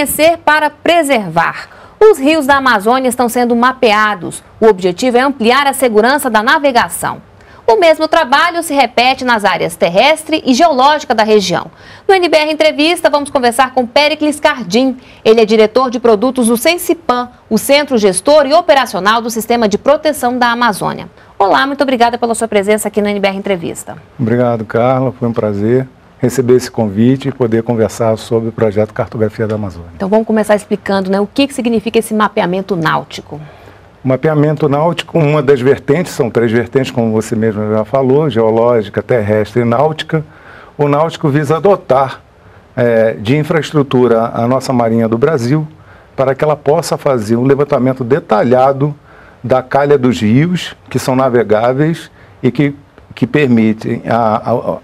Conhecer para preservar. Os rios da Amazônia estão sendo mapeados. O objetivo é ampliar a segurança da navegação. O mesmo trabalho se repete nas áreas terrestre e geológica da região. No NBR Entrevista, vamos conversar com Pericles Cardim. Ele é diretor de produtos do Sensipan, o centro gestor e operacional do Sistema de Proteção da Amazônia. Olá, muito obrigada pela sua presença aqui no NBR Entrevista. Obrigado, Carla. Foi um prazer receber esse convite e poder conversar sobre o projeto Cartografia da Amazônia. Então vamos começar explicando né, o que, que significa esse mapeamento náutico. O mapeamento náutico, uma das vertentes, são três vertentes, como você mesmo já falou, geológica, terrestre e náutica. O náutico visa adotar é, de infraestrutura a nossa Marinha do Brasil para que ela possa fazer um levantamento detalhado da calha dos rios, que são navegáveis e que, que permitem a, a,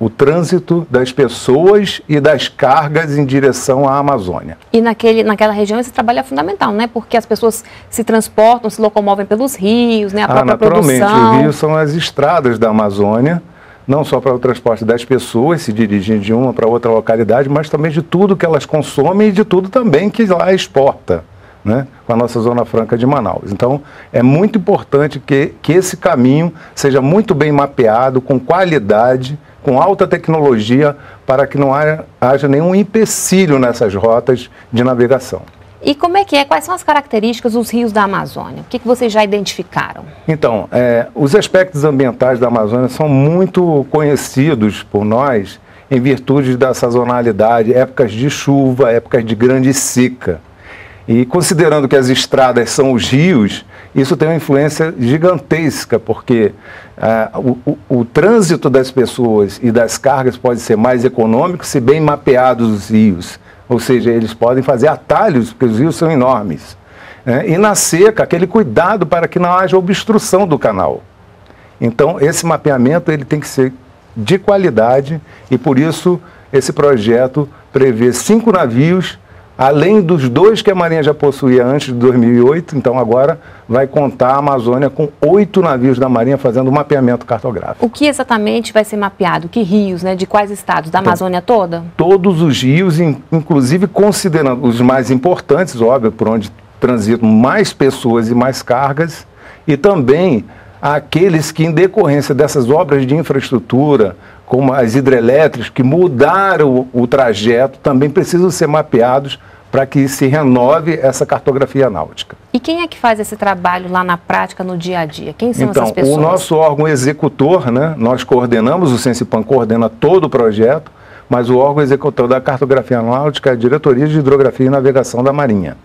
o trânsito das pessoas e das cargas em direção à Amazônia. E naquele, naquela região esse trabalho é fundamental, né? Porque as pessoas se transportam, se locomovem pelos rios, né? A ah, própria naturalmente, produção. os rios são as estradas da Amazônia, não só para o transporte das pessoas se dirigindo de uma para outra localidade, mas também de tudo que elas consomem e de tudo também que lá exporta. Né, com a nossa Zona Franca de Manaus. Então, é muito importante que, que esse caminho seja muito bem mapeado, com qualidade, com alta tecnologia para que não haja, haja nenhum empecilho nessas rotas de navegação. E como é que é? Quais são as características dos rios da Amazônia? O que, que vocês já identificaram? Então, é, os aspectos ambientais da Amazônia são muito conhecidos por nós em virtude da sazonalidade, épocas de chuva, épocas de grande seca. E considerando que as estradas são os rios, isso tem uma influência gigantesca, porque ah, o, o, o, trânsito das pessoas e das cargas pode ser mais econômico se bem mapeados os rios. Ou seja, eles podem fazer atalhos, porque os rios são enormes. Né? E na seca, aquele cuidado para que não haja obstrução do canal. Então, esse mapeamento ele tem que ser de qualidade e, por isso, esse projeto prevê cinco navios além dos dois que a Marinha já possuía antes de 2008, então agora vai contar a Amazônia com oito navios da Marinha fazendo mapeamento cartográfico. O que exatamente vai ser mapeado? Que rios, né? De quais estados? Da então, Amazônia toda? Todos os rios, inclusive considerando os mais importantes, óbvio, por onde transitam mais pessoas e mais cargas, e também aqueles que, em decorrência dessas obras de infraestrutura, como as hidrelétricas, que mudaram o, o trajeto, também precisam ser mapeados para que se renove essa cartografia náutica. E quem é que faz esse trabalho lá na prática, no dia a dia? Quem são então, essas pessoas? O nosso órgão executor, né, nós coordenamos, o Sensipan coordena todo o projeto, mas o órgão executor da cartografia náutica é a Diretoria de Hidrografia e Navegação da Marinha,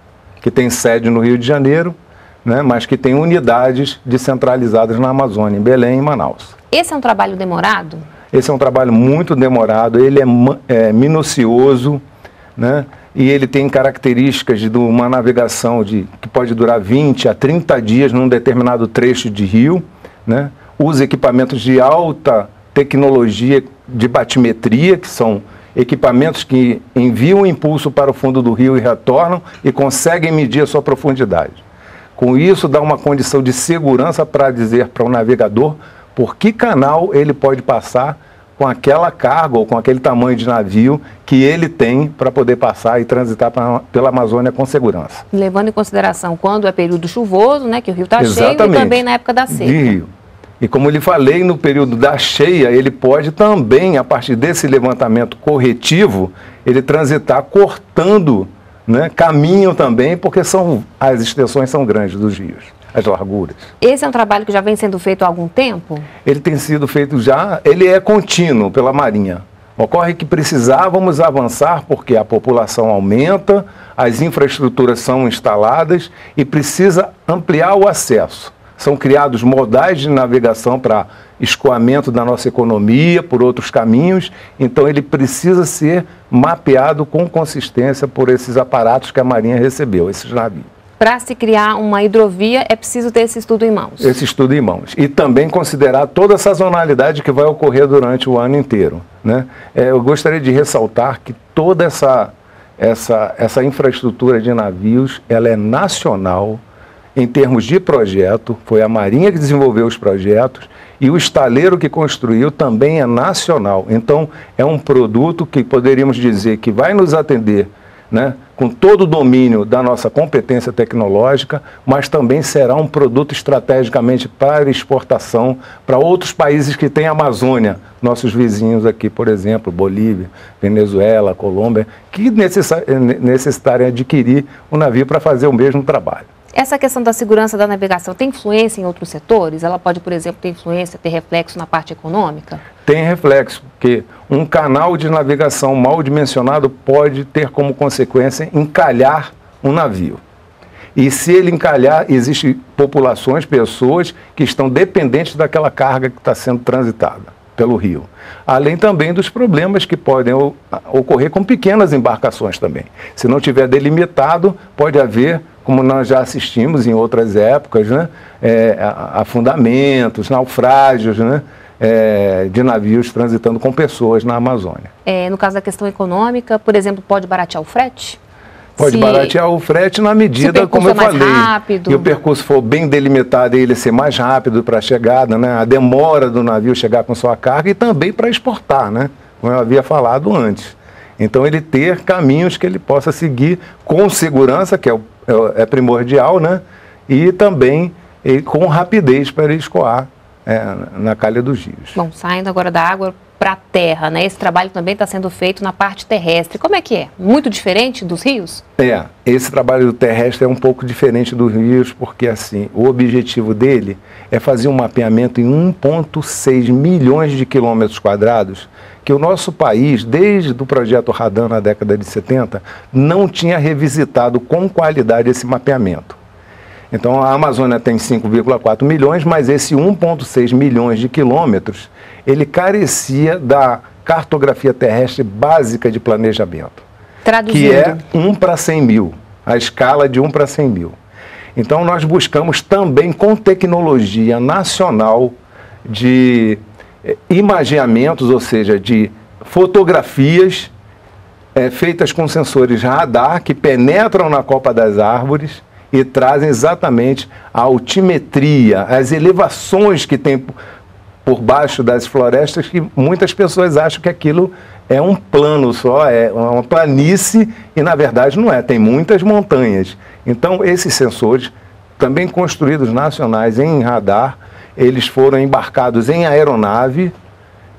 que tem sede no Rio de Janeiro, né, mas que tem unidades descentralizadas na Amazônia, em Belém e Manaus. Esse é um trabalho demorado? Esse é um trabalho muito demorado, ele é, é minucioso, né? e ele tem características de uma navegação de, que pode durar 20 a 30 dias num determinado trecho de rio, né? usa equipamentos de alta tecnologia de batimetria, que são equipamentos que enviam impulso para o fundo do rio e retornam e conseguem medir a sua profundidade. Com isso, dá uma condição de segurança para dizer para o navegador por que canal ele pode passar com aquela carga ou com aquele tamanho de navio que ele tem para poder passar e transitar pra, pela Amazônia com segurança. Levando em consideração quando é período chuvoso, né, que o rio está cheio, e também na época da seca. De rio. E como lhe falei, no período da cheia, ele pode também, a partir desse levantamento corretivo, ele transitar cortando né, caminho também, porque são, as extensões são grandes dos rios as larguras. Esse é um trabalho que já vem sendo feito há algum tempo? Ele tem sido feito já, ele é contínuo pela Marinha. Ocorre que precisávamos avançar porque a população aumenta, as infraestruturas são instaladas e precisa ampliar o acesso. São criados modais de navegação para escoamento da nossa economia por outros caminhos, então ele precisa ser mapeado com consistência por esses aparatos que a Marinha recebeu, esses navios para se criar uma hidrovia é preciso ter esse estudo em mãos. Esse estudo em mãos. E também considerar toda a sazonalidade que vai ocorrer durante o ano inteiro. Né? É, eu gostaria de ressaltar que toda essa, essa, essa infraestrutura de navios ela é nacional em termos de projeto, foi a Marinha que desenvolveu os projetos e o estaleiro que construiu também é nacional. Então, é um produto que poderíamos dizer que vai nos atender né, com todo o domínio da nossa competência tecnológica, mas também será um produto estrategicamente para exportação para outros países que têm Amazônia, nossos vizinhos aqui, por exemplo, Bolívia, Venezuela, Colômbia, que necessitarem adquirir o navio para fazer o mesmo trabalho. Essa questão da segurança da navegação tem influência em outros setores? Ela pode, por exemplo, ter influência, ter reflexo na parte econômica? Tem reflexo, porque um canal de navegação mal dimensionado pode ter como consequência encalhar um navio. E se ele encalhar, existem populações, pessoas que estão dependentes daquela carga que está sendo transitada pelo rio. Além também dos problemas que podem ocorrer com pequenas embarcações também. Se não tiver delimitado, pode haver como nós já assistimos em outras épocas, né? É, afundamentos, naufrágios, né? É, de navios transitando com pessoas na Amazônia. É, no caso da questão econômica, por exemplo, pode baratear o frete? Pode baratear o frete na medida, como eu é falei. Rápido. E o percurso for bem delimitado, ele ser mais rápido para a chegada, né? a demora do navio chegar com sua carga e também para exportar, né? como eu havia falado antes. Então, ele ter caminhos que ele possa seguir com segurança, que é o é, é primordial, né? E também e com rapidez para ele escoar é, na calha dos rios. Bom, saindo agora da água para a terra, né? Esse trabalho também está sendo feito na parte terrestre. Como é que é? Muito diferente dos rios? É, esse trabalho terrestre é um pouco diferente dos rios, porque assim, o objetivo dele é fazer um mapeamento em 1,6 milhões de quilômetros quadrados que o nosso país, desde o projeto Radan na década de 70, não tinha revisitado com qualidade esse mapeamento. Então a Amazônia tem 5,4 milhões, mas esse 1,6 milhões de quilômetros, ele carecia da cartografia terrestre básica de planejamento. Traduzindo. Que é 1 para 100 mil, a escala de 1 para 100 mil. Então nós buscamos também com tecnologia nacional de imageamentos, ou seja, de fotografias é, feitas com sensores radar que penetram na copa das árvores e trazem exatamente a altimetria, as elevações que tem por baixo das florestas, que muitas pessoas acham que aquilo é um plano só, é uma planície, e na verdade não é, tem muitas montanhas. Então, esses sensores, também construídos nacionais em radar, eles foram embarcados em aeronave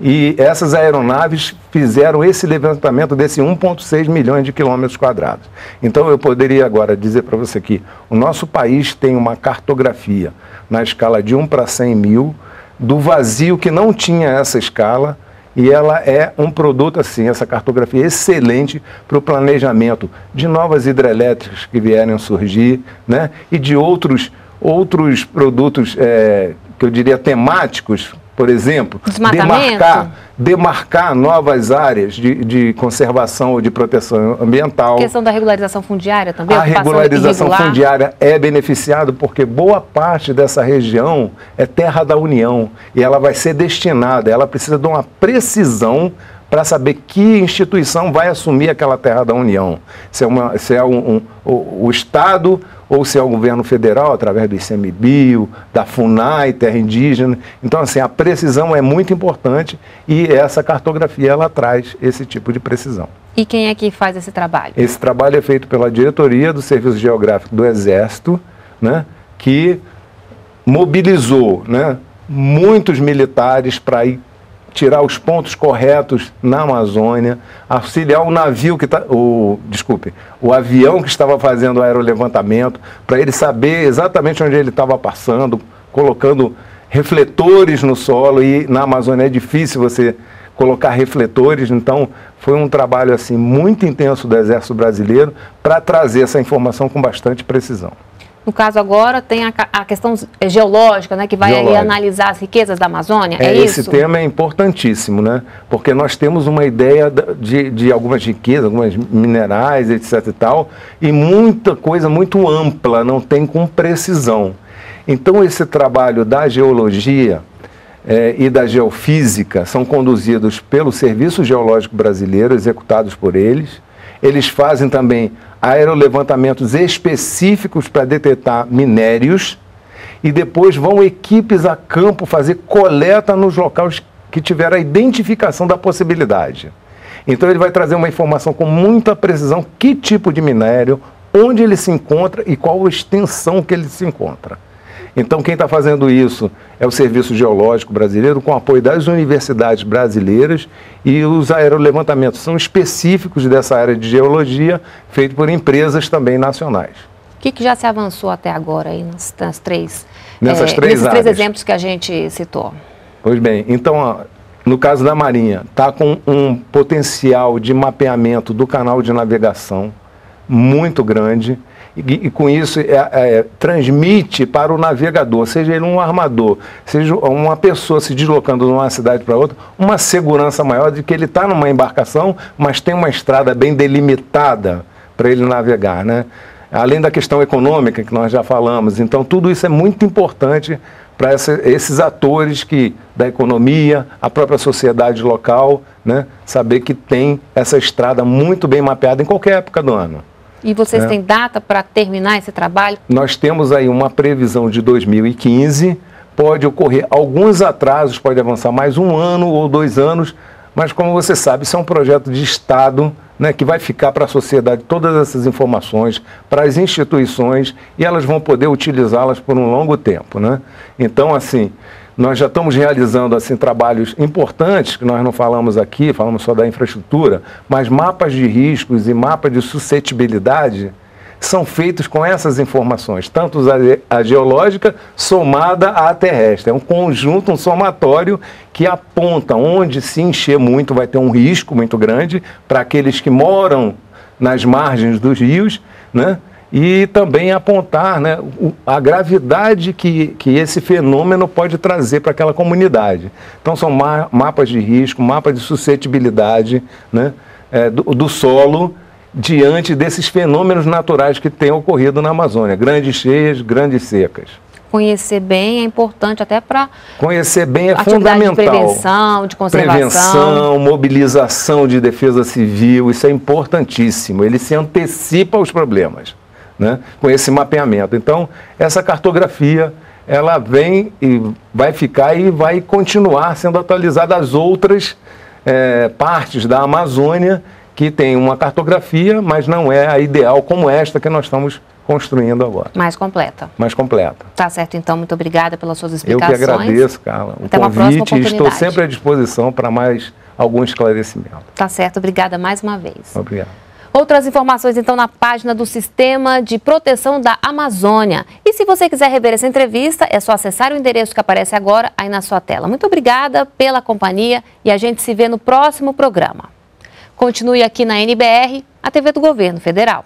e essas aeronaves fizeram esse levantamento desse 1,6 milhões de quilômetros quadrados. Então eu poderia agora dizer para você que o nosso país tem uma cartografia na escala de 1 para 100 mil, do vazio que não tinha essa escala, e ela é um produto assim, essa cartografia excelente para o planejamento de novas hidrelétricas que vierem a surgir, né? E de outros outros produtos é, que eu diria temáticos, por exemplo, demarcar, demarcar novas áreas de, de conservação ou de proteção ambiental. A questão da regularização fundiária também? A regularização irregular. fundiária é beneficiada porque boa parte dessa região é terra da União e ela vai ser destinada, ela precisa de uma precisão para saber que instituição vai assumir aquela terra da União. Se é, uma, se é um, um, o, o Estado ou se é o governo federal, através do ICMBio, da FUNAI, terra indígena. Então, assim, a precisão é muito importante e essa cartografia, ela traz esse tipo de precisão. E quem é que faz esse trabalho? Esse trabalho é feito pela diretoria do Serviço Geográfico do Exército, né, que mobilizou né, muitos militares para ir tirar os pontos corretos na Amazônia, auxiliar o navio que está, o, desculpe, o avião que estava fazendo o aerolevantamento, para ele saber exatamente onde ele estava passando, colocando refletores no solo e na Amazônia é difícil você colocar refletores, então foi um trabalho assim muito intenso do Exército Brasileiro para trazer essa informação com bastante precisão. No caso agora tem a, a questão geológica, né, que vai analisar as riquezas da Amazônia, é, é isso? Esse tema é importantíssimo, né, porque nós temos uma ideia de, de algumas riquezas, algumas minerais, etc e tal, e muita coisa muito ampla, não tem com precisão. Então esse trabalho da geologia é, e da geofísica são conduzidos pelo Serviço Geológico Brasileiro, executados por eles, eles fazem também aerolevantamentos específicos para detectar minérios e depois vão equipes a campo fazer coleta nos locais que tiveram a identificação da possibilidade. Então ele vai trazer uma informação com muita precisão, que tipo de minério, onde ele se encontra e qual a extensão que ele se encontra. Então, quem está fazendo isso é o Serviço Geológico Brasileiro, com apoio das universidades brasileiras, e os aerolevantamentos são específicos dessa área de geologia, feitos por empresas também nacionais. O que, que já se avançou até agora aí nas, nas três, Nessas é, três nesses áreas. três exemplos que a gente citou? Pois bem, então, no caso da Marinha, está com um potencial de mapeamento do canal de navegação muito grande e, e com isso é, é, transmite para o navegador, seja ele um armador, seja uma pessoa se deslocando de uma cidade para outra, uma segurança maior de que ele está numa embarcação, mas tem uma estrada bem delimitada para ele navegar, né? Além da questão econômica que nós já falamos, então tudo isso é muito importante para esses atores que da economia, a própria sociedade local, né, saber que tem essa estrada muito bem mapeada em qualquer época do ano. E vocês é. têm data para terminar esse trabalho? Nós temos aí uma previsão de 2015. Pode ocorrer alguns atrasos, pode avançar mais um ano ou dois anos, mas como você sabe, isso é um projeto de Estado né, que vai ficar para a sociedade todas essas informações, para as instituições, e elas vão poder utilizá-las por um longo tempo. Né? Então, assim, nós já estamos realizando assim trabalhos importantes, que nós não falamos aqui, falamos só da infraestrutura, mas mapas de riscos e mapas de suscetibilidade são feitos com essas informações, tanto a geológica somada à terrestre. É um conjunto, um somatório que aponta onde se encher muito vai ter um risco muito grande para aqueles que moram nas margens dos rios, né? E também apontar né, a gravidade que, que esse fenômeno pode trazer para aquela comunidade. Então, são ma mapas de risco, mapas de suscetibilidade né, é, do, do solo diante desses fenômenos naturais que têm ocorrido na Amazônia, grandes cheias, grandes secas. Conhecer bem é importante até para conhecer bem é fundamental. De prevenção, de conservação, prevenção, mobilização de defesa civil, isso é importantíssimo. Ele se antecipa aos problemas né, com esse mapeamento. Então, essa cartografia, ela vem e vai ficar e vai continuar sendo atualizada as outras é, partes da Amazônia que tem uma cartografia, mas não é a ideal como esta que nós estamos construindo agora. Mais completa. Mais completa. Tá certo, então. Muito obrigada pelas suas explicações. Eu que agradeço, Carla. O Até convite e estou sempre à disposição para mais algum esclarecimento. Tá certo, obrigada mais uma vez. Obrigado. Outras informações, então, na página do Sistema de Proteção da Amazônia. E se você quiser rever essa entrevista, é só acessar o endereço que aparece agora aí na sua tela. Muito obrigada pela companhia e a gente se vê no próximo programa. Continue aqui na NBR, a TV do Governo Federal.